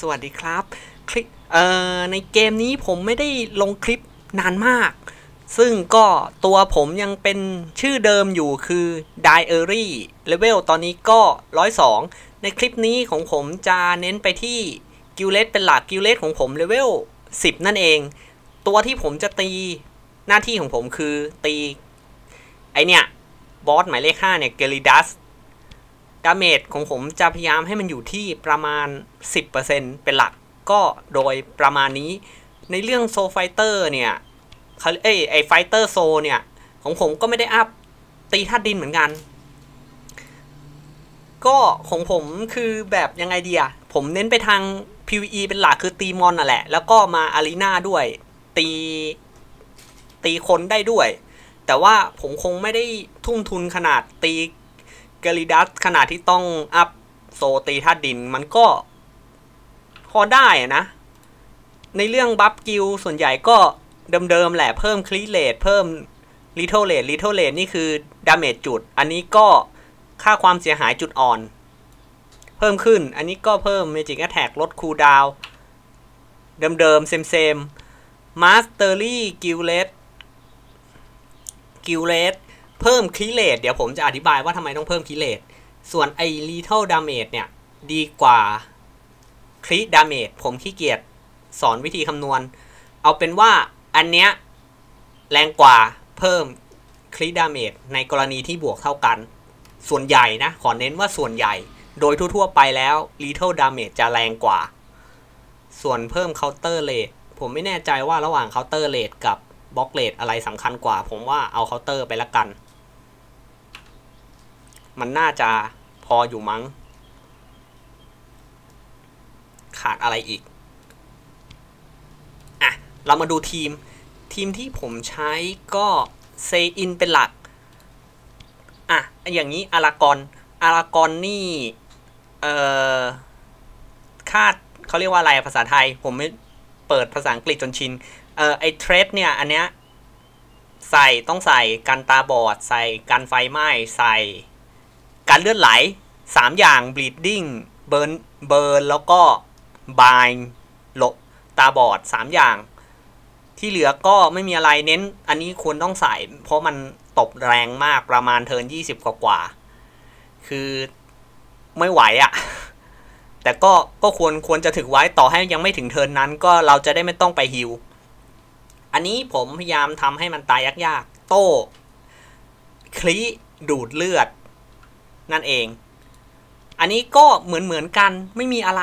สวัสดีครับ คลิปเอ่อในเกมนี้ผมไม่ได้ลงคลิปนานมาก ซึ่งก็ตัวผมยังเป็นชื่อเดิมอยู่คือ Diary Level ตอนนี้ก็ 102 ในคลิปนี้ของผมจะเน้นไปที่ guild raid เป็นหลัก guild raid ของผม Level 10 นั่นเอง ตัวที่ผมจะตีหน้าที่ของผมคือตี ไอเนี่ย บอสหมายเลข 5 เนี่ย เกลิดัส damage ของผมจะพยายามให้มันอยู่ที่ประมาณ 10%เป็นหลัก ก็โดยประมาณนี้ ในเรื่อง soul fighter เนี่ยเขาเอ้ยไอ fighter soul เนี่ย ของผมก็ไม่ได้อัพตีธาตุดินเหมือนกัน ก็ของผมคือแบบยังไงดีอะผมเน้นไปทาง PVE เป็นหลักคือตีมอนน่ะแหละ แล้วก็มา arena ด้วย ตีตีคนได้ด้วย แต่ว่าผมคงไม่ได้ทุ่มทุนขนาดตี กลิดัสขนาดที่ต้องอัพ soul ตีธาตุดินมันก็พอได้อะนะ ในเรื่อง buff guild ส่วนใหญ่ก็เดิมๆแหละเพิ่ม crit rate เพิ่ม lethal rate lethal rate นี่คือ damage จุด อันนี้ก็ค่าความเสียหายจุดอ่อน เพิ่มขึ้นอันนี้ก็เพิ่ม Magic Attack ลด cooldownเดิมๆ same ๆ Mastery guild raid guild raid เพิ่ม crit rate เดี๋ยวผมจะอธิบายว่าทำไมต้องเพิ่ม crit rate ส่วนไอ้ lethal damage เนี่ย ดีกว่า crit damage ผมขี้เกียจสอนวิธีคำนวณ เอาเป็นว่าอันเนี้ยแรงกว่าเพิ่ม crit damage ในกรณีที่บวกเท่ากัน ส่วนใหญ่นะ ขอเน้นว่าส่วนใหญ่ โดยทั่วๆไปแล้ว lethal damage จะแรงกว่า ส่วนเพิ่ม counter rate ผมไม่แน่ใจว่าระหว่าง counter rate กับ block rate อะไรสำคัญกว่า ผมว่าเอาเคาน์เตอร์ไปละกัน มันน่าจะพออยู่มั้ง ขาดอะไรอีก อะ เรามาดูทีม ทีมที่ผมใช้ก็เซอินเป็นหลัก อะ อย่างนี้อารากอนอารากอนนี่ เอ่อ คาดเขาเรียกว่าอะไรภาษาไทย ผมไม่เปิดภาษาอังกฤษจนชิน เอ่อ ไอเทรดเนี่ย อันเนี้ยใส่ต้องใส่กันตาบอด ใส่กันไฟไหม้ ใส่ กันเลือดไหลสามอย่าง bleeding burn burn แล้วก็ blind ตาบอดสามอย่าง ที่เหลือก็ไม่มีอะไรเน้น อันนี้ควรต้องใส่ เพราะมันตบแรงมากประมาณเทิร์นยี่สิบกว่า คือไม่ไหวอะ่ะ แต่ก็ก็ควรควรจะถึกไว้ต่อให้ยังไม่ถึงเทิร์นนั้น ก็เราจะได้ไม่ต้องไปฮิว อันนี้ผมพยายามทำให้มันตายยากๆ โต้คลีดูดเลือด นั่นเอง อันนี้ก็เหมือนเหมือนกันไม่มีอะไร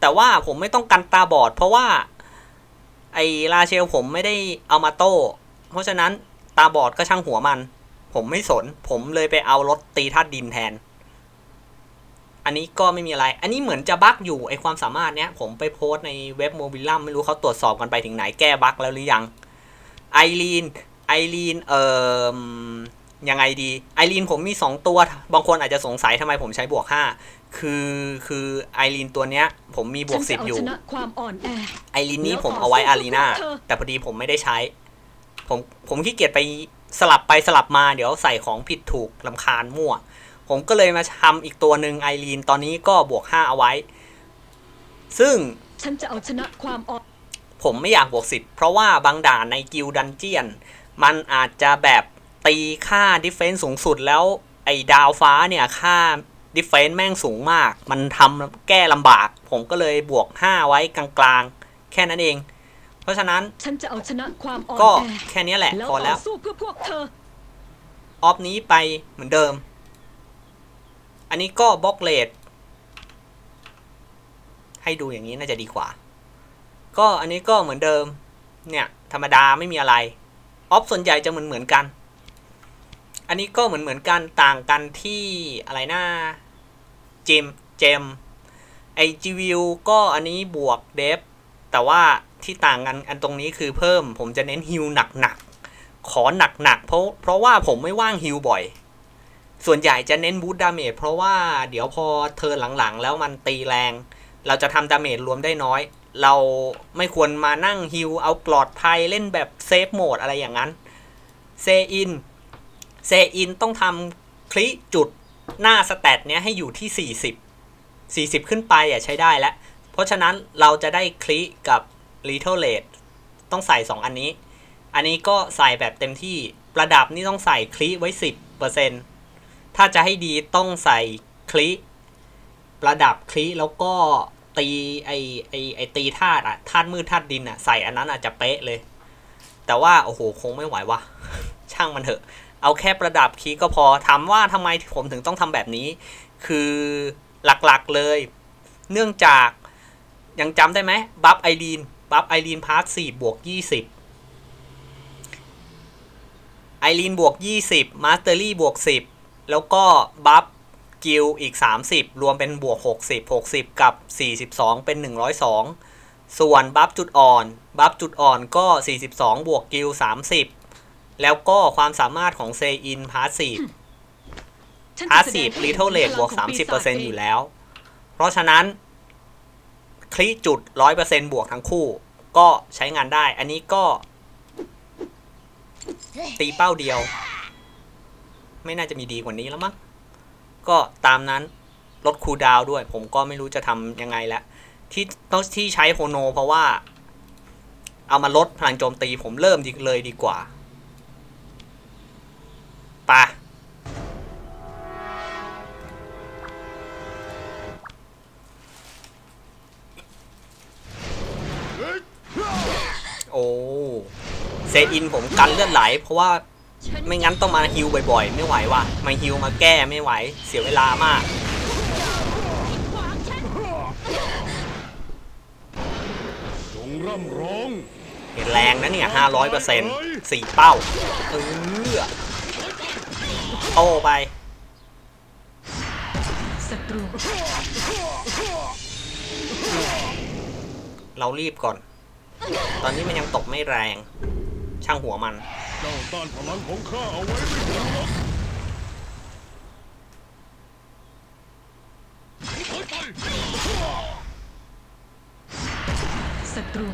แต่ว่าผมไม่ต้องกันตาบอด เพราะว่า ไอลาเชลผมไม่ได้เอามาโต้ เพราะฉะนั้นตาบอดก็ช่างหัวมัน ผมไม่สน ผมเลยไปเอารถตีธาตุดินแทน อันนี้ก็ไม่มีอะไร อันนี้เหมือนจะ bug อยู่ไอความสามารถเนี้ย ผมไปโพสในเว็บโมบิลัมไม่รู้เขาตรวจสอบกันไปถึงไหนแก้ bug แล้วหรือยังไอรีนไอรีนเอ่อ ยังไงดีไอรีนผมมี 2 ตัว บางคนอาจจะสงสัยทำไมผมใช้บวก 5 คือคือไอรีนตัวเนี้ย ผมมีบวก 10 อยู่ความอ่อนแอไอรีนนี้ผมเอาไว้ arena แต่พอดีผมไม่ได้ใช้ ผมผมขี้เกียจไปสลับไปสลับมาเดี๋ยวใส่ของผิดถูกลำคาญมั่ว ผมก็เลยมาทำอีกตัวหนึ่งไอรีนตอนนี้ก็บวก 5 เอาไว้ ซึ่งฉันจะเอาชนะความอ่อนผมไม่อยากบวกสิบเพราะว่าบางด่านใน guild dungeon มันอาจจะแบบ ตีค่า defense สูงสุดแล้วไอ้ดาวฟ้าเนี่ยค่าดิเฟนซ์แม่งสูงมาก มันทำแก้ลำบาก ผมก็เลยบวก 5 ไว้กลางๆ แค่นั้นเอง เพราะฉะนั้นฉันจะเอาชนะความอ่อนก็แอแค่นี้แหละแล้วพอแล้วต่อสู้เพื่อพวกเธอออฟนี้ไปเหมือนเดิม อันนี้ก็บล็อกเลดให้ดูอย่างนี้น่าจะดีกว่า ก็อันนี้ก็เหมือนเดิม เนี่ย ธรรมดาไม่มีอะไร ออฟส่วนใหญ่จะเหมือนเหมือนกัน อันนี้ก็เหมือนเหมือนกันต่างกันที่อะไรนะ gem gem ไอจีวิวก็อันนี้บวก def แต่ว่าที่ต่างกันอันตรงนี้คือเพิ่ม ผมจะเน้นฮิวหนักๆ ขอหนักๆ เพราะเพราะว่าผมไม่ว่างฮิวบ่อย ส่วนใหญ่จะเน้น boost damage เพราะว่าเดี๋ยวพอ turn หลังๆ แล้วมันตีแรง เราจะทำ damage รวมได้น้อย เราไม่ควรมานั่งฮิวเอาปลอดภัยเล่นแบบ safe mode อะไรอย่างนั้น เซอิน เซอินต้องทำ crit จุดหน้า stat เนี้ยให้อยู่ที่ 40 40 ขึ้นไปอะใช้ได้แล้วเพราะฉะนั้นเราจะได้ crit กับ lethal rate ต้องใส่ 2 อันนี้ อันนี้ก็ใส่แบบเต็มที่ประดับนี่ต้องใส่ crit ไว้ 10%ถ้าจะให้ดีต้องใส่crit ประดับ crit แล้วก็ตีไอไอไอตีธาตุอะธาตุมืดธาตุดินอะใส่อันนั้นอาจจะเป๊ะเลย แต่ว่าโอ้โหคงไม่ไหววะช่างมันเถอะ เอาแค่ประดับคีย์ก็พอถามว่าทำไมผมถึงต้องทำแบบนี้ คือหลักๆเลย เนื่องจากยังจำได้ไหม buff ไอรีน buff ไอรีนพาร์ทสี่บวกยี่สิบไอรีนบวกยี่สิบมาสเตอรี่บวกสิบแล้วก็บัฟกิลอีก 30 รวมเป็นบวก 60 60 กับ 42 เป็น 102 ส่วนบัฟจุดอ่อน บัฟจุดอ่อนก็ 42 บวกกิล30 แล้วก็ความสามารถของเซอินพาสซีฟฉันพาจะสแสดซีงฟให้ลิเห็นเทิลเลพดลังบวกของปีศาจ30%อยู่แล้ว เพราะฉะนั้น คลิจุด 100%บวกทั้งคู่ ก็ใช้งานได้ อันนี้ก็ ตีเป้าเดียว ไม่น่าจะมีดีกว่านี้แล้วมั้ง ก็ตามนั้นลดคูลดาวน์ด้วย ผมก็ไม่รู้จะทำยังไงแล้ว ที่ต้องที่ใช้โฮโน เพราะว่า เอามาลดพลังโจมตีผมเริ่มดีเลยดีกว่าไปะโอ้เซอินผมกันเลือดไหล เพราะว่าไม่งั้นต้องมาฮิวบ่อยๆ ไม่ไหวว่ะมาฮิวมาแก้ไม่ไหว เสียเวลามากจงร่ำร้องเห็นแรงนะเนี่ยห้าร้อยเปอร์เซ็นต์สี่เป้าเออ โอ้ไปศัตรูเรารีบก่อน ตอนนี้มันยังตกไม่แรง ช่างหัวมันเจ้าต้านพลังของข้าเอาไว้ไม่ถึงหรอกถอยไปศัตรู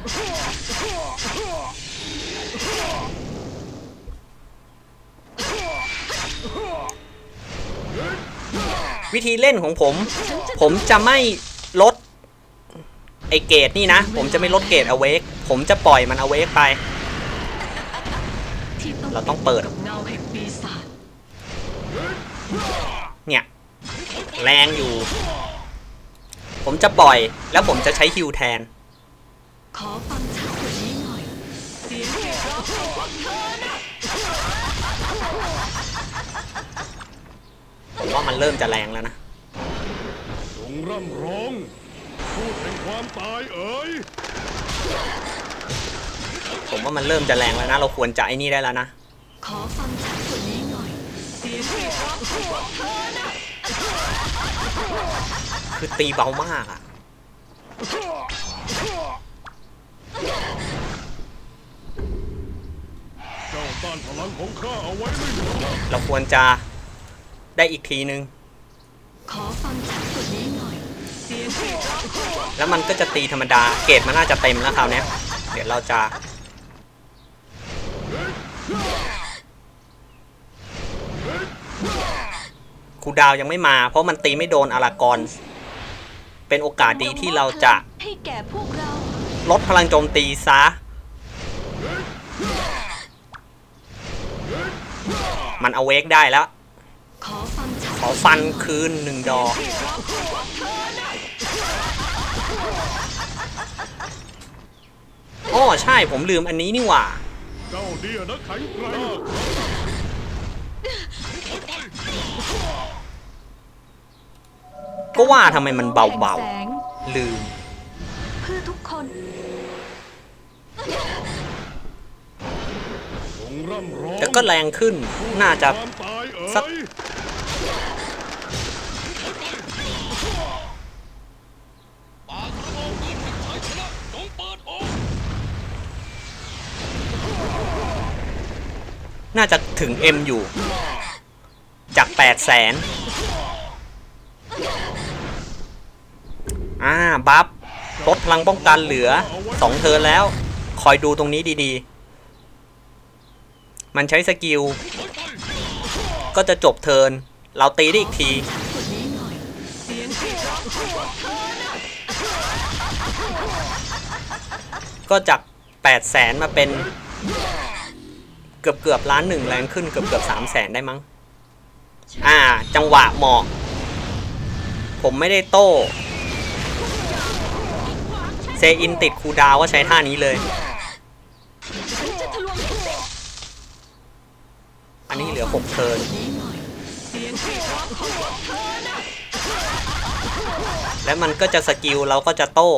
วิธีเล่นของผม ผมจะไม่ลดไอเกตนี่นะ ผมจะไม่ลดเกตเอาเวกผมจะปล่อยมันเอาเวกไป เราต้องเปิด เนี่ย แรงอยู่ ผมจะปล่อยแล้วผมจะใช้ฮิวแทนขอฟังชัดกว่านี้หน่อยเสียงร้องของเธอนะ ผมว่ามันเริ่มจะแรงแล้วนะจงร่ำร้องพูดแห่งความตายเอ๋ยผมว่ามันเริ่มจะแรงแล้วนะ เราควรจะไอ้นี่ได้แล้วนะขอฟังชัดกว่านี้หน่อยเสียงเรียกร้องของพวกเธอน่ะคือตีเบามากอะเจ้าต้านพลังของข้าเอาไว้ไม่ถึงหรอกเราควรจะ ได้อีกทีนึง ขอฟังชัดกว่านี้หน่อยเสียงเรียกร้องของพวกเธอแล้วมันก็จะตีธรรมดา เกรดมันน่าจะเต็มแล้วคราวเนี้ยเดี๋ยวเราจะ คูลดาวน์ยังไม่มา เพราะมันตีไม่โดนอารากอนเป็นโอกาสดีที่เราจะให้แก่พวกเราลดพลังโจมตีซะ มันเอาเวกได้แล้วขอฟังชัดข อฟันคืนหนึ่งดอกเรียกร้องของพวกเธอน่ะอ้อใช่ผมลืมอันนี้นี่หว่าเจ้าเดียนะแข็งแกร่งก็ว่าทำไมมันเบาแสงๆลืม เพื่อทุกคนจงร่ำร้องแต่ก็แรงขึ้นน่าจะ ความตายเอ๋ สัก ย น่าจะถึง M อยู่ จาก 8 0 0แสนอ่า buff ลดพลังป้องกันเหลือ 2 turn แล้ว คอยดูตรงนี้ดีๆ มันใช้ skill ก็จะจบ turn เราตีได้อีกที ก็จากแปดแสนมาเป็น เกือบเกือบล้านหนึ่งแรงขึ้นเกือบเกือบสามแสนได้มั้ง อ่า จังหวะเหมาะ ผมไม่ได้โต้ เซอินติด cooldown ก็ใช้ท่านี้เลย อันนี้เหลือหก turn และมันก็จะ skill เราก็จะโต้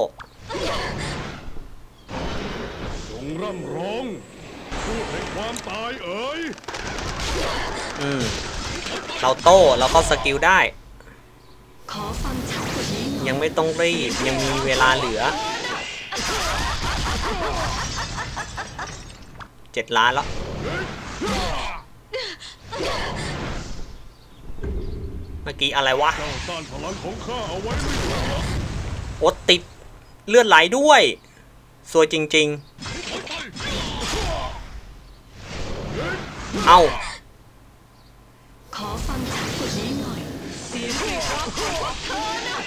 จงร่ำร้องพูด ความตายเอ๋ยอืมเราโต้เราก็สกิลได้ ขอฟังชัดกว่านี้หน่อยยังไม่ต้องรีบยังมีเวลาเหลือเจ็ดล้านแล้วเมื่อกี้อะไรวะเจ้าต้านพลังของข้าเอาไว้ไม่ได้หรอกโอดติดเลือดไหลด้วย สวยจริง ๆ เอาขอฟังชัดกว่านี้หน่อยเสียงเรียกร้องของพวกเธอน่ะ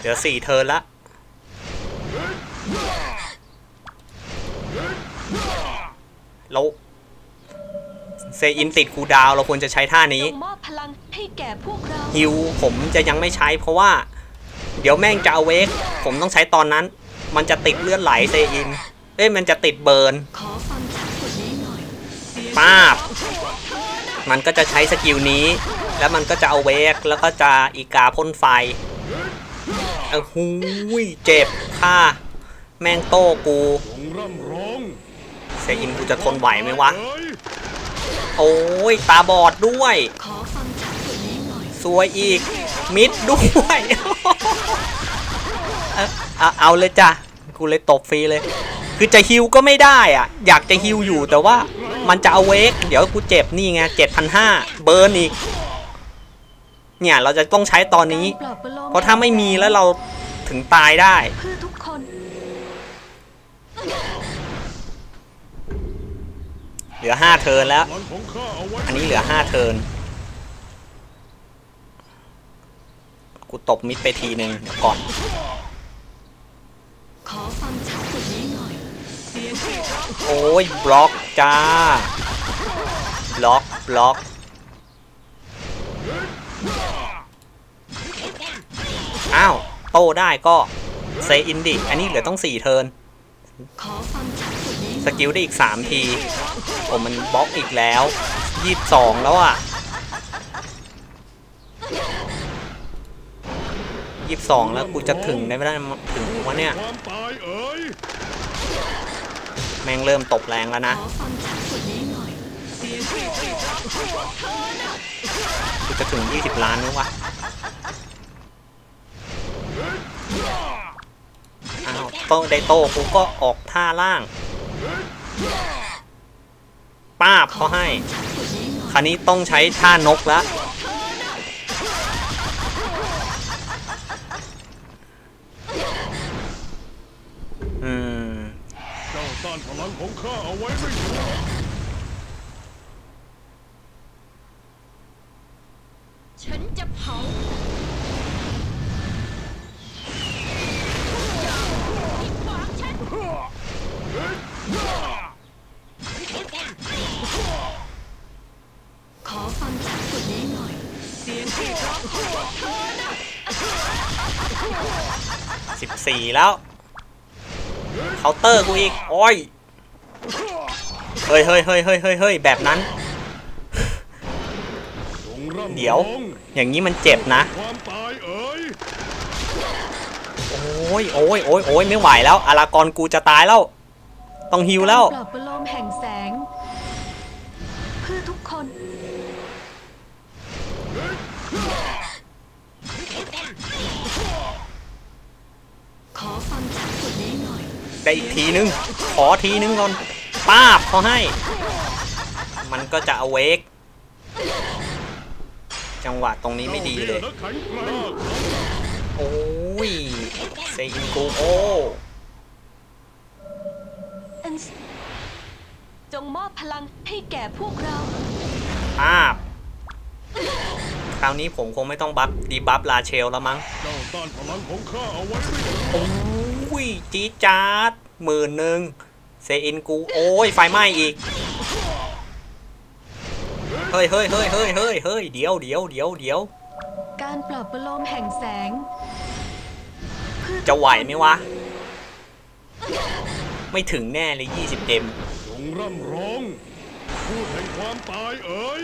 เดี๋ยวสี่เทิร์นละเราเซอินติดคูลดาวน์เราควรจะใช้ท่านี้จงมอบพลังให้แก่พวกเราฮิวผมจะยังไม่ใช้เพราะว่า เดี๋ยวแม่งจะ awake ผมต้องใช้ตอนนั้น มันจะติดเลือดไหลเซอินเอ้ยมันจะติด burn ขอฟัง ป้าบ มันก็จะใช้ skill นี้ แล้วมันก็จะ awake แล้วก็จะอีกาพ่นไฟเอ้หูยเจ็บค่ะแม่งโต้กูเซอินกูจะทนไหวไหมวะ โอ้ยตาบอดด้วยขอฟังชัดอยสวยอีก มิดด้วยเอาเอาเอาเลยจ้ะ กูเลยตบฟรีเลย คือจะฮิวก็ไม่ได้อะ อยากจะฮิวอยู่แต่ว่ามันจะเอาเวกเดี๋ยวกูเจ็บนี่ไงเจ็ดพันห้าเบิร์นอีก เนี่ยเราจะต้องใช้ตอนนี้ เพราะถ้าไม่มีแล้วเราถึงตายได้เหลือห้า turn แล้ว อันนี้เหลือห้า turn กูตบมิดไปทีหนึ่งเดี๋ยวก่อน ขอฟังชัดกว่านี้หน่อย โอ้ยบล็อกจ้า block block อ้าวโต้ได้ก็เซอินดิอันนี้เหลือต้อง4 turnสกิลได้อีก 3 ทีผมมันบล็อกอีกแล้ว 22 แล้วอะ22 แล้วกูจะถึงได้ไม่ได้ถึงวะเนี่ย ความตายเอ๋ย แม่งเริ่มตบแรงแล้วนะขอฟังชัดกกร้องของพวกเธอน่ะกูจะถึง 20 ล้านนึงวะอ้าวโตได้โตกูก็ออกท่าล่าง ป้าบเขาให้ชัดกว่านี้หน่อยคราวนี้ต้องใช้ท่านกแล้ว อืม เจ้า ต้านพลังของข้าเอาไว้ไม่ได้หรอกฉันจะเผาขอฟังชัดกว่านี้หน่อย เสียงเรียกร้องของพวกเธอน่ะ14แล้วาน์เตอร์กูอีก โอ้ย เฮ้ยเฮ้ยเฮ้ยเฮ้ยเฮ้ยแบบนั้น เดี๋ยว อย่างนี้มันเจ็บนะ โอ้ยโอ้ยโอ้ยโอ้ยไม่ไหวแล้ว อารากรกูจะตายแล้ว ต้องฮิวแล้วการปลอบลมแห่งแสง เพื่อทุกคน ขอฟังชัดกว่านี้หน่อย ได้อีกทีนึง ขอทีนึงก่อนป้าบเขาให้ มันก็จะเอาเวก จังหวะตรงนี้ไม่ดีเลยจ้าเรียกและแข็งแกร่งโอ้ยเซอินกูโออันสจงมอบพลังให้แก่พวกเราป้าบคราวนี้ผมคงไม่ต้องบัฟดีบัฟลาเชลแล้วมั้งเจ้าต้านพลังของข้าเอาไว้ไม่ได้หร อกโอ้อุ้ยจี๊ดจ๊าดหมื่นหนึ่งเซอินกูโอ้ยไฟไหม้อีกเฮ้ยเฮ้ยเฮ้ยเฮ้ยเฮ้ยเฮ้ยเดี๋ยวเดี๋ยวเดี๋ยวเดี๋ยวการปลอบประโลมแห่งแสง จะไหวไหมวะ ไม่ถึงแน่เลย20เต็มจงร่ำร้องพูดแห่งความตายเอ๋ย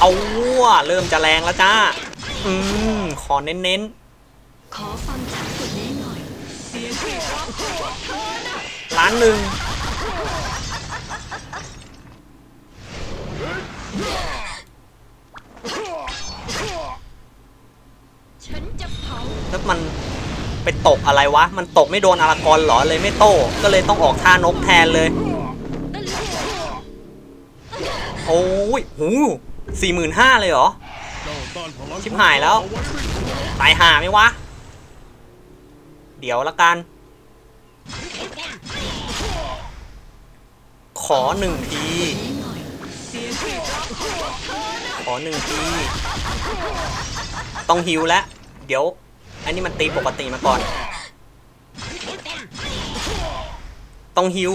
เอาวัวเริ่มจะแรงแล้วจ้า อืม ขอเน้นขอฟังชัดกว่านี้หน่อยเสีย ล้านหนึ่งฉันจะเผาแล้วมันไปตกอะไรวะ มันตกไม่โดนอารากอนเหรอเลยไม่โต้ ก็เลยต้องออกท่านกแทนเลย โอ้ยหูสี่หมื่นห้าเลยเหรอเจ้าต้านพลังชิบหายแล้วเอไไม่ถูกตายหาไหมวะ เดี๋ยวละกัน ขอหนึ่งที ขอหนึ่งที ต้องฮิวแล้ว เดี๋ยว อันนี้มันตีปกติมาก่อน ต้องฮิว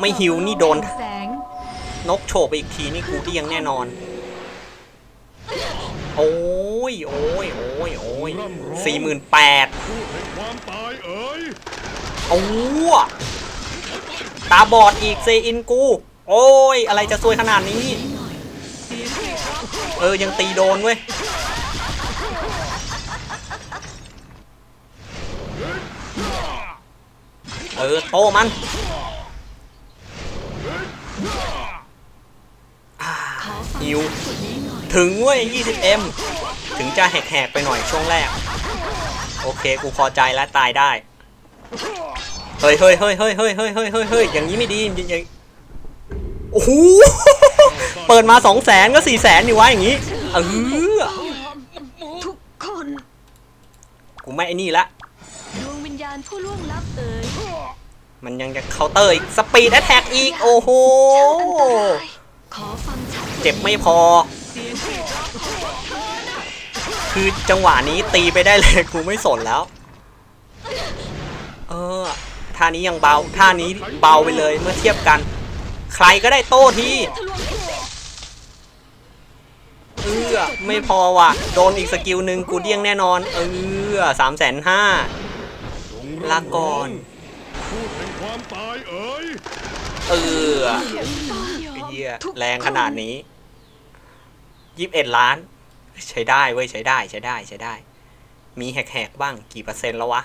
ไม่หิวนี่โดน นกโฉบไปอีกทีนี่กูเดียงแน่นอน โอ้ย โอ้ยโ้ยสี่หมื่นแปดเอ้าตาบอดอีกเซอินกู โอ้ย อะไรจะซวยขนาดนี้ เออ ยังตีโดนเว้ยเออ โตมันอิวถึงเว้ย 20m ถึงจะแหกๆไปหน่อยช่วงแรก โอเค กูพอใจแล้วตายได้ เฮ้ยเฮ้ยเฮ้ยเฮ้ยเฮ้ยเฮ้ยเฮ้ยเฮ้ยเฮ้ยอย่างนี้ไม่ดีอย่างอย่างโอ้โห เปิดมาสองแสนก็สี่แสนนี่วะอย่างนี้ เออทุกคน กูไม่ไอ้นี่ละดวงวิญญาณผู้ล่วงลับเอ่ยมันยังจะเคาน์เตอร์อีก สปีดแอ t แทกอีก โอ้โหช่างอันตรายขอฟังชัดกว่าเจ็บไม่พอเสียงเรียกร้องของพวกเธอนะ คือจังหวะนี้ตีไปได้เลยกูไม่สนแล้ว เออท่านี้ยังเบาท่านี้เบาไปเลยเมื่อเทียบกัน ใครก็ได้โต้ทีทะลวงให้เสร็จเออไม่พอว่ะ โดนอีกสกิลหนึ่งกูเดี้ยงแน่นอน เออสามแสนห้าจงลาร่ำก่ร้ออนงพูดแห่งความตายเอ๋ยเออไอ้เหี้ยแรงขนาดนี้ยี่สิบเอ็ดล้าน ใช้ได้เว้ยใช้ได้ใช้ได้ใช้ได้ มีแหกๆบ้างกี่เปอร์เซ็นต์แล้ววะ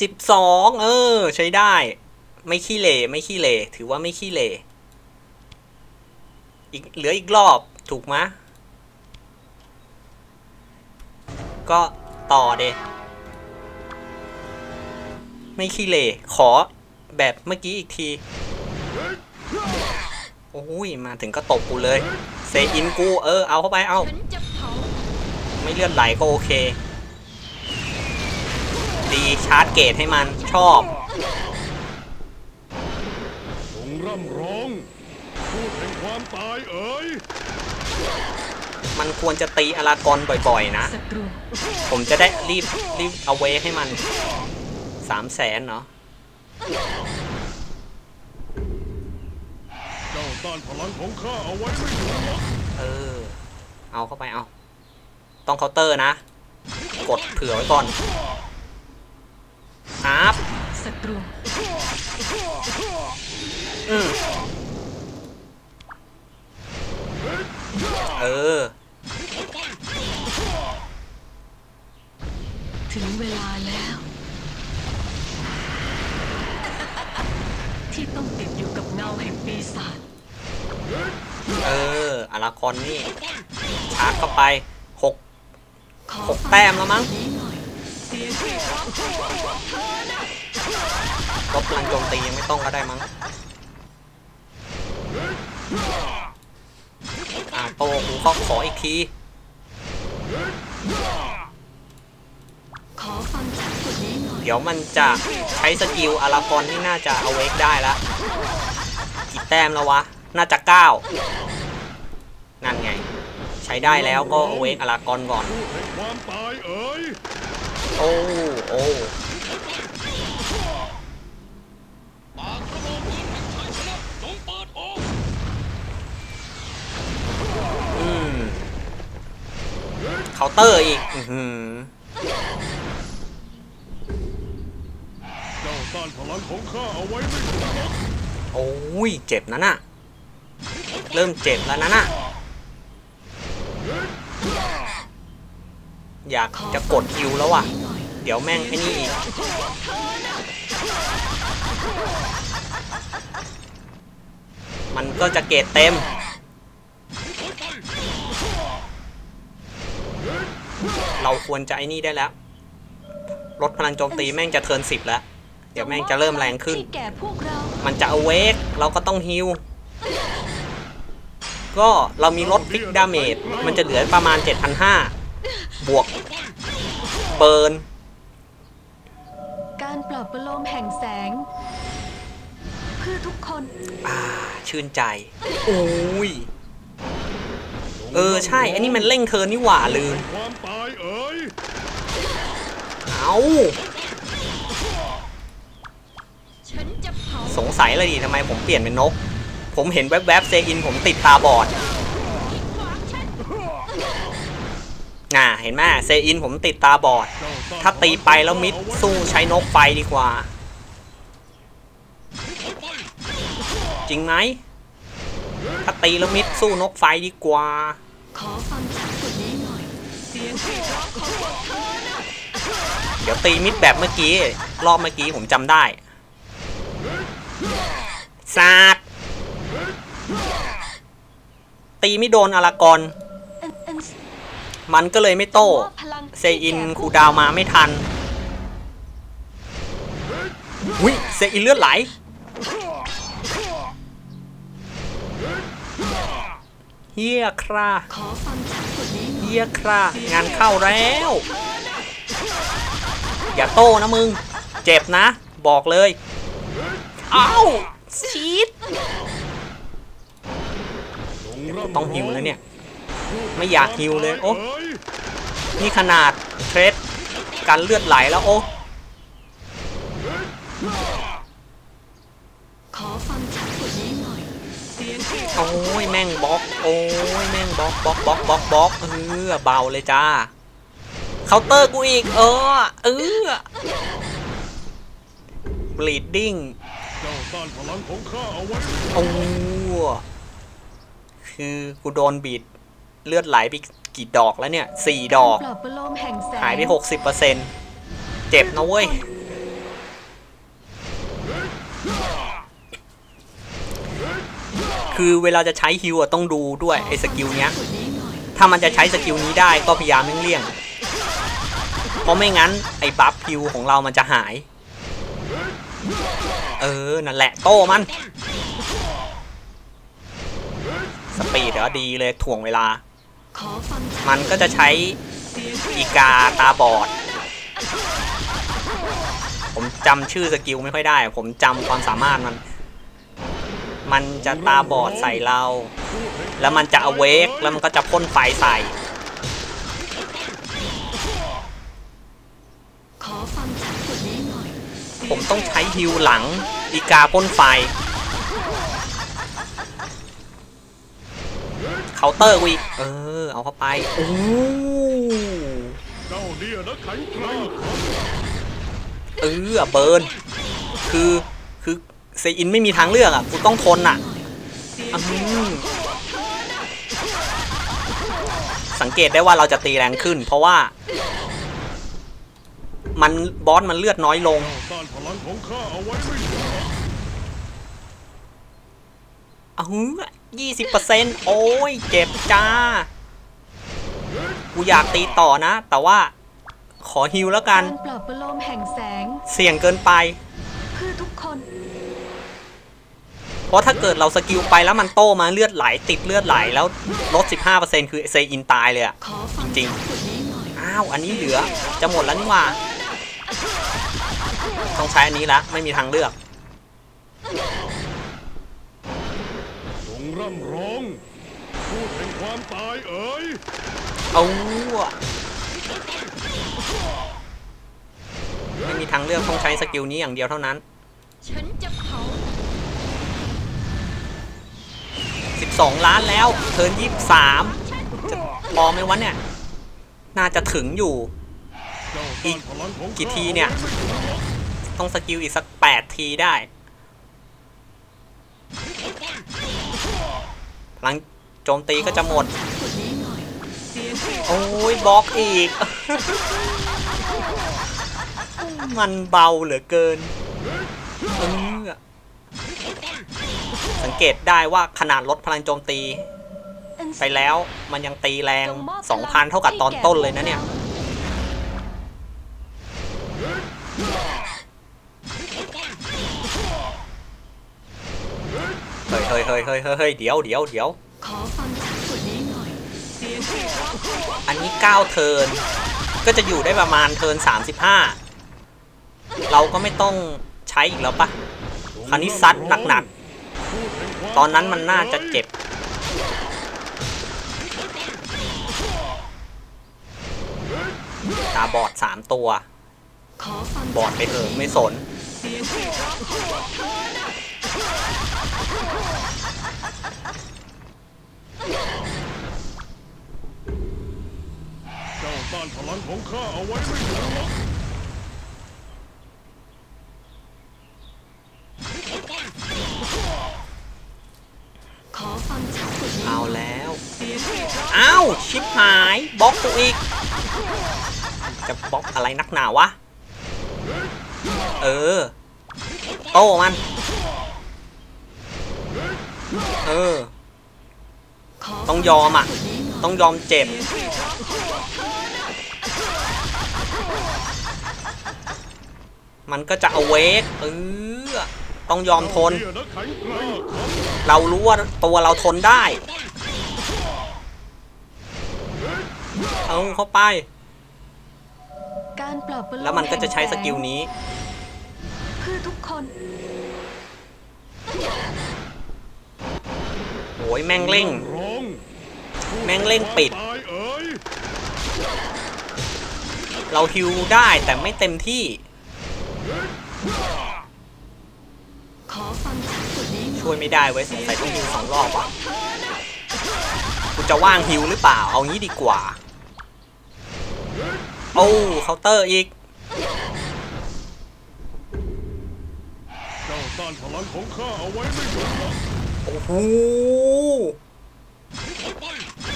สิบสองเออ ใช้ได้ ไม่ขี้เหร่ไม่ขี้เหร่ถือว่าไม่ขี้เหร่อีกเหลืออีกรอบถูกมะก็ต่อเดไม่ขี้เหร่ขอแบบเมื่อกี้อีกที อ้ยมาถึงก็ตบกูเลย เซอินกูเออเอาเข้าไปเอาฉันจะเผาไม่เลือดไหลก็โอเค ดีชาร์จเกตให้มันชอบจงร่ำร้องพูดแห่งความตายเอ๋ยมันควรจะตีอารากอนบ่อยๆนะศัตรูผมจะได้รีบรีบเอาเวให้มันสามแสนเนาะ ต้านพลังของข้าเอาไว้ไม่อยู่หรอกเออ เอาเข้าไปเอา ต้องเคาน์เตอร์นะ กดเผื่อไว้ก่อนครับศัตรูอืมเออ ถึงเวลาแล้ว ที่ต้องติดอยู่กับเงาแห่งปีศาจ เอ อารากอนนี่ชาร์จเข้าไปหกหกแต้มแล้วมั้งกร้องของพวกเธอนะลบพลังโจมตียังไม่ต้องก็ได้มั้งอาโตกูก็ขออีกทีเดี๋ยวมันจะใช้สกิลอารากอนที่น่าจะเอาเวกได้ละกี่แต้มแล้ววะ น่าจะเก้าั่นไง ใช้ได้แล้วก็เวกอลากอนก่อน โอ้โอ้เคาน์เตอร์อีกเจ้าต้านพลังของข้าเอาไว้ไม่ได้โอ้ย เจ็บนะน่ะ เริ่มเจ็บแล้วนะน่ะ อยากจะกดคิวแล้วว่ะ เดี๋ยวแม่งไอ้นี่อีก มันก็จะเกรดเต็ม เราควรจะไอ้นี่ได้แล้ว ลดพลังโจมตีแม่งจะ turn สิบแล้ว เดี๋ยวแม่งจะเริ่มแรงขึ้น มันจะ awake เราก็ต้องฮิว ก็เรามีลด fix damage มันจะเหลือประมาณ 7,500 บวก burnการปลอบประโลมแห่งแสง เพื่อทุกคน อ่า ชื่นใจ โอ้ย เออ ใช่ อันนี้มันเร่งเทิร์นนี่หว่าลืมความตายเอ๋ยเอาฉันจะเผาสงสัยเลยดิทำไมผมเปลี่ยนเป็นนก ผมเห็นแวบๆเซอินผมติดตาบอดน่ะเห็นไหมเซอินผมติดตาบอด ถ้าตีไปแล้วมิดสู้ใช้นกไฟดีกว่า จริงไหมถ้าตีแล้วมิดสู้นกไฟดีกว่าเสียงกรีดร้องของพวกเธอน่ะเดี๋ยวตีมิดแบบเมื่อกี้ รอบเมื่อกี้ผมจำได้ซาด ตีไม่โดนอารากอนอันอันมันก็เลยไม่โต้เซอินคูดาวมาไม่ทันอุ้ยเซอินเลือดไหล เฮียคราขอฟังชัดกว่าเฮียครางานเข้าแล้ว อย่าโต้นะมึง เจ็บนะ บอกเลย เอ้าชีด ต้องฮิวแล้วเนี่ยพูดไม่อยากฮิวเลย โอ้เอ๋ยนี่ขนาดเทรดกันเลือดไหลแล้วโอ้ ขอฟังชัดกว่านี้หน่อยเสียงกรีดโอ้ยแม่งบล็อก โอ้ยแม่งบล็อกบล็อกบล็อกบล็อกบล็อกเออเบาเลยจ้าเคาน์เตอร์กูอีก เออ เออ bleeding เจ้าต้านพลังของข้าเอาไว้ไม่ถูกโอ้ คือกูโดน bleed เลือดไหลไปกี่ดอกแล้วเนี่ยสี่ดอกปลอบประโลมแห่งแสงหายไปหกสิบเปอร์เซ็นเจ็บนะเว้ย คือเวลาจะใช้ฮิวอะต้องดูด้วยไอ้ skill เนี้ยกว่านี้หน่อยถ้ามันจะใช้ skill นี้ได้ก็พยายามเลี่ยงๆเพราะไม่งั้นไอ้ buff heal ของเรามันจะหาย เออ นั่นแหละโต้มัน speed เดี๋ยวดีเลยถ่วงเวลาขอฟังชัดมันก็จะใช้เสียงกรีอีดกาตาบอด ผมจำชื่อ skill ไม่ค่อยได้ ผมจำความสามารถมัน มันจะตาบอดใส่เรา แล้วมันจะ awake แล้วมันก็จะพ่นไฟใส่ขอฟังชัดกว่านี้หน่อยผมต้องใช้ฮิวหลังอีกาพ่นไฟ counter weak เออ เอาเข้าไปโอ้เจ้าเนี่ยนะแข็งกล้าขอเออ burn คือคือเซอินไม่มีทางเลือกอะกูต้องทนอะสังเกตได้ว่าเราจะตีแรงขึ้น เพราะว่า มันบอสมันเลือดน้อยลงเจ้าต้านพลังขอา เอาไว้ไม่ถูกหรอกอ้าวยี่สิบเปอร์เซ็นโอ้ยเจ็บจ้า กูอยากตีต่อนะ แต่ว่าขอฮิวแล้วกักานรปลอบประโลมแห่งแสง เสี่ยงเกินไป เพื่อทุกคน เพราะถ้าเกิดเราสกิลไปแล้วมันโตมาเลือดไหลติดเลือดไหลแล้วลด 15%คือเซอินตายเลยอะขอฟังจริงชัดกว่านี้หน่อยอ้าว อันนี้เหลือจะหมดแล้วนี่หว่า ต้องใช้อันนี้ละไม่มีทางเลือกจง ร่ำร้องภูตแห่งความตายเอ๋ยเอาอะไม่มีทางเลือกต้องใช้ skill นี้อย่างเดียวเท่านั้นฉันจะเผา12 ล้านแล้ว turn 23จะพอไหมวะเนี่ย น่าจะถึงอยู่ อีกกี่ทีเนี่ย ต้องสกิลอีกสัก 8 ทีได้ พลังโจมตีก็จะหมดขอฟังชัดกว่านี้หน่อยเสียงเรียกโอ้ยบล็อกอีก มันเบาเหลือเกินเออสังเกตได้ว่าขนาดลดพลังโจมตี ไปแล้วมันยังตีแรง 2,000 เท่ากับตอนต้นเลยนะเนี่ย เฮ้ยเฮ้ยเฮ้ยเฮ้ยเฮ้ยเฮ้ยเดี๋ยวเดี๋ยวเดี๋ยวขอฟังชัดกว่านี้หน่อยเสียงเรียกร้องของพวกอันนี้9เทิร์นก็จะอยู่ได้ประมาณเทิร์น35เราก็ไม่ต้องใช้อีกแล้วปะคราวนี้ซัดหนักพูดแห่งความๆตอนนั้นมันน่าจะเจ็บ ตาบอด3ตัวขอฟังบอดไปเถอะไม่สน ต้องกเธอน่ะเจ้าต้านพลังของข้าเอาไว้ไม่ถึงหรอกขอฟังชัดกว่านี้เอาแล้วเสียงเรียกร้องอ้าว ชิปหายบล็อกกูอีก จะบล็อกอะไรนักหนาวะ เออ โต้มัน เออขอต้องยอมอะ ต้องยอมเจ็บเสียงเรียกร้องของพวกเธอน่ะมันก็จะเอาเวกเออ ต้องยอมทนเจ้าเยนะแข็งกล้าครับเรารู้ว่าตัวเราทนได้ เอาเข้าไปการปลอบประโลมแล้วมันก็จะใช้สกิลนี้ เพื่อทุกคน โอ้ ยแม่งเร่งร้องแม่งเร่งปิดตายเอ๋ยเราฮิวได้แต่ไม่เต็มที่ขอฟังชัดกว่านี้หน่อยช่วยไม่ได้เว้ยสงสัยต้องฮิวสองรอบว่ะกูจะว่างฮิวหรือเปล่า เอางี้ดีกว่า โอ้เคาน์เตอร์อีกเจ้าต้านพลังของข้าเอาไว้ไม่ถึงหรอก โอ้โห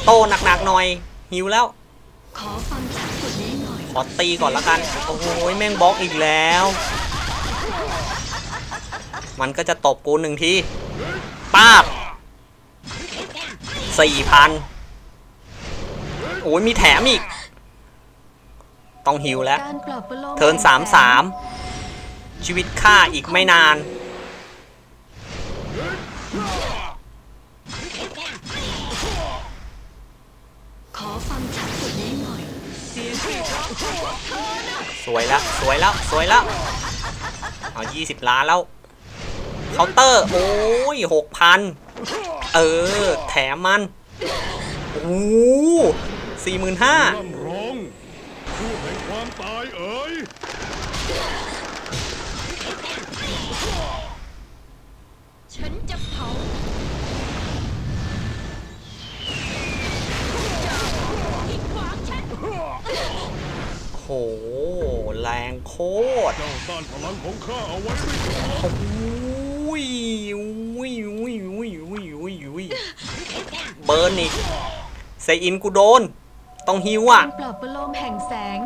โตหนักๆหน่อยฮิวแล้ว ขอฟังชัดกว่านี้หน่อยขอตีก่อนละกัน โอ้โหแม่งบล็อกอีกแล้ว มันก็จะตบกูหนึ่งทีป้าบสี่พันโอ้ยมีแถมอีก ต้องฮิวแล้วการปลอบประโลมเทิร์นสามสามชีวิตข้าอีกไม่นาน สวยแล้วสวยแล้วสวยแล้วเอายี่สิบล้านแล้วเคาน์เตอร์โอ้ยหกพันเออ แถมมันโอ้สี่หมื่นห้า ร่ำร้องพูดแห่งความตายเอ๋ย ฉันจะเผา อีกขวางฉัน โห แรงโคตรเจ้าต้านพลังของข้าเอาไว้ไม่ถึงหรอกโอ้ยอุ้ยอุ้ยอุ้ยอุ้ยอุ้ยอุ้ยเบิร์นอีกเซอินกูโดน ต้องฮิวอะการปลอบประโลมแห่งแสง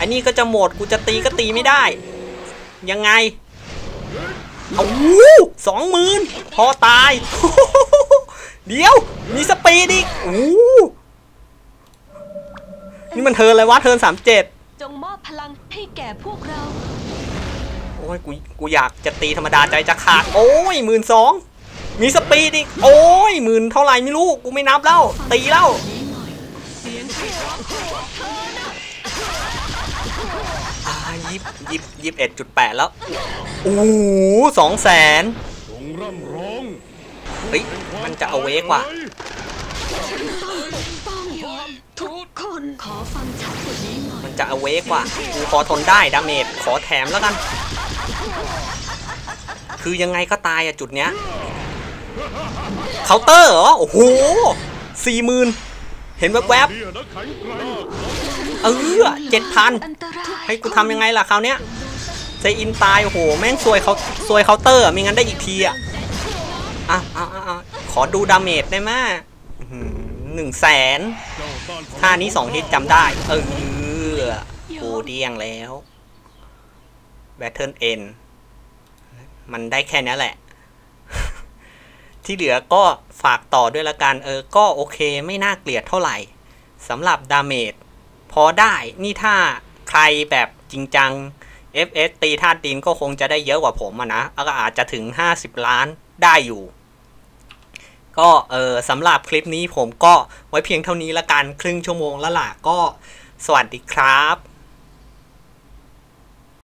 อันนี้ก็จะหมดกูจะตีก็ตีไม่ได้ ยังไงเอาสองหมื่นพอตาย เดี๋ยว มี speed อีกโอ้นี่มัน turn อะไรวะ turn สามเจ็ดจ งมอบพลังให้แก่พวกเรา โอ้ยกูกูอยากจะตีธรรมดาใจจะขาด โอ้ยหมื่นสองมี speed อีก โอ้ยหมื่นเท่าไหร่ไม่รู้ กูไม่นับแล้ว ตีแล้วนี้หน่อยเสียงเรียกร้องของพวกเธอน่ะอ่ายิบยิบยิบเอ็ดจุดแปดแล้ว โอ้โหสองแสนจงร่ำร้องเฮ้ย มันจะ awake ว่ะเอ๋ยฉันต้องทุกคนขอฟังชัดกว่านี้หน่อยมัน จะ awake ว่ะกูพอทนได้ damage ขอแถมแล้วกัน คือยังไงก็ตายอะจุดเนี้ยเคาน์เตอร์เหรอ โอ้โหสี่หมื่นเห็นแวบๆเออเจ็ดพันให้กูทำยังไงล่ะคราวเนี้ยเซอินตาย โอ้โห แม่งซวยเขาซวยเคาน์เตอร์ไม่งั้นได้อีกทีอะอะอะอะอะขอดู damage ได้ไหมอื้อหือหนึ่งแสนท่านี้สองฮิตจำได้ เออ เดี้ยงแล้ว Battle End มันได้แค่นี้แหละ ที่เหลือก็ฝากต่อด้วยละกัน เออ ก็โอเคไม่น่าเกลียดเท่าไหร่สำหรับดาเมจพอได้นี่ถ้าใครแบบจริงจัง FS ตีธาตุดินก็คงจะได้เยอะกว่าผมอะนะก็อาจจะถึง 50 ล้านได้อยู่ ก็เออสำหรับคลิปนี้ผมก็ไว้เพียงเท่านี้ละกัน ครึ่งชั่วโมงล้วล่ะก็สวัสดีครับ